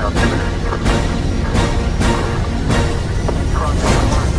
Altimeter. Toronto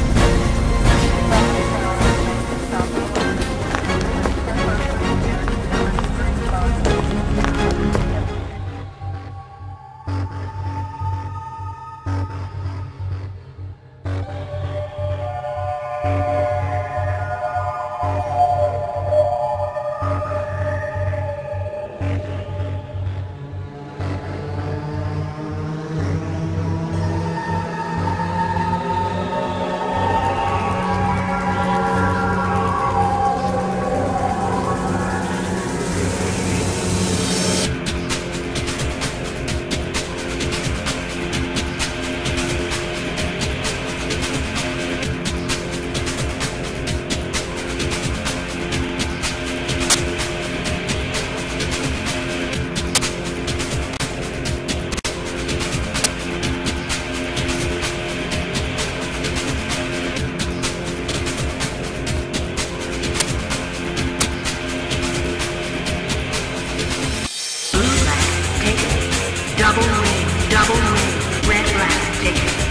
super hell. Bootleg, take it.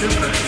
Double